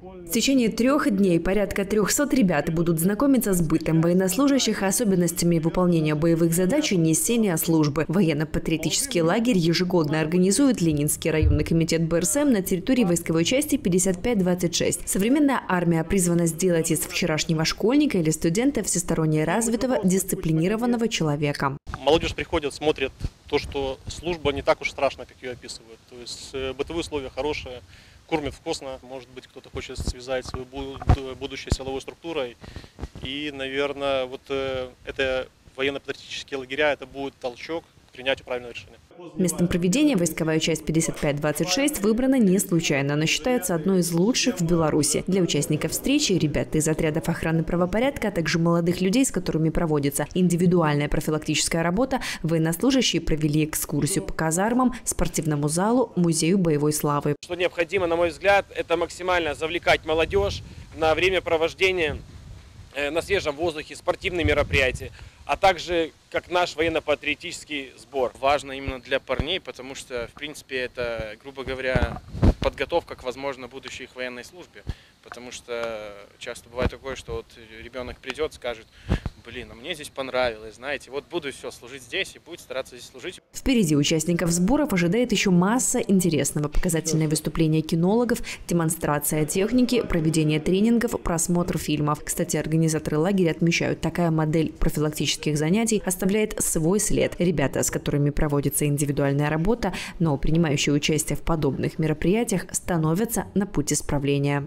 В течение трех дней порядка 300 ребят будут знакомиться с бытом военнослужащих и особенностями выполнения боевых задач и несения службы. Военно-патриотический лагерь ежегодно организует Ленинский районный комитет БРСМ на территории войсковой части 5526. Современная армия призвана сделать из вчерашнего школьника или студента всесторонне развитого, дисциплинированного человека. Молодежь приходит, смотрит то, что служба не так уж страшна, как ее описывают. То есть э, бытовые условия хорошие, кормят вкусно. Может быть, кто-то хочет связать свою будущее силовой структурой. И, наверное, вот э, это военно-патриотические лагеря, это будет толчок принятию правильного решения. Местом проведения войсковая часть 5526 выбрана не случайно. Она считается одной из лучших в Беларуси. Для участников встречи ребята из отрядов охраны правопорядка, а также молодых людей, с которыми проводится индивидуальная профилактическая работа, военнослужащие провели экскурсию по казармам, спортивному залу, музею боевой славы. Что необходимо, на мой взгляд, это максимально завлекать молодежь на время провождения Э, на свежем воздухе, спортивные мероприятия, а также как наш военно-патриотический сбор. Важно именно для парней, потому что, в принципе, это, грубо говоря, подготовка к, возможно, будущей их военной службе. Потому что часто бывает такое, что вот ребенок придет, скажет, блин, а мне здесь понравилось, знаете, вот буду все служить здесь и будет стараться здесь служить. Впереди участников сборов ожидает еще масса интересного. Показательное выступление кинологов, демонстрация техники, проведение тренингов, просмотр фильмов. Кстати, организаторы лагеря отмечают, такая модель профилактических занятий оставляет свой след. Ребята, с которыми проводится индивидуальная работа, но принимающие участие в подобных мероприятиях, становятся на путь исправления.